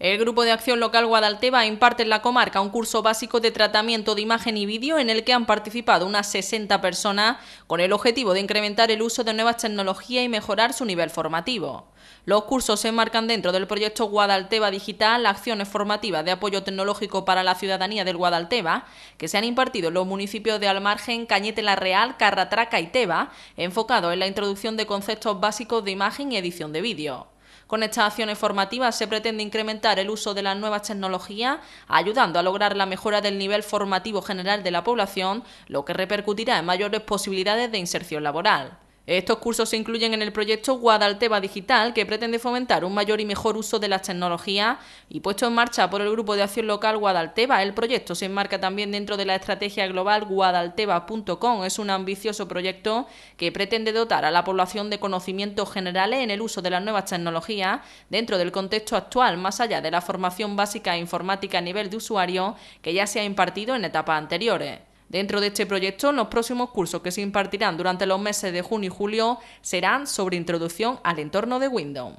El Grupo de Acción Local Guadalteba imparte en la comarca un curso básico de tratamiento de imagen y vídeo en el que han participado unas 60 personas con el objetivo de incrementar el uso de nuevas tecnologías y mejorar su nivel formativo. Los cursos se enmarcan dentro del proyecto Guadalteba Digital, acciones formativas de apoyo tecnológico para la ciudadanía del Guadalteba, que se han impartido en los municipios de Almargen, Cañete la Real, Carratraca y Teba, enfocados en la introducción de conceptos básicos de imagen y edición de vídeo. Con estas acciones formativas se pretende incrementar el uso de las nuevas tecnologías, ayudando a lograr la mejora del nivel formativo general de la población, lo que repercutirá en mayores posibilidades de inserción laboral. Estos cursos se incluyen en el proyecto Guadalteba Digital, que pretende fomentar un mayor y mejor uso de las tecnologías y puesto en marcha por el Grupo de Acción Local Guadalteba. El proyecto se enmarca también dentro de la estrategia global guadalteba.com. Es un ambicioso proyecto que pretende dotar a la población de conocimientos generales en el uso de las nuevas tecnologías dentro del contexto actual, más allá de la formación básica e informática a nivel de usuario que ya se ha impartido en etapas anteriores. Dentro de este proyecto, los próximos cursos que se impartirán durante los meses de junio y julio serán sobre introducción al entorno de Windows.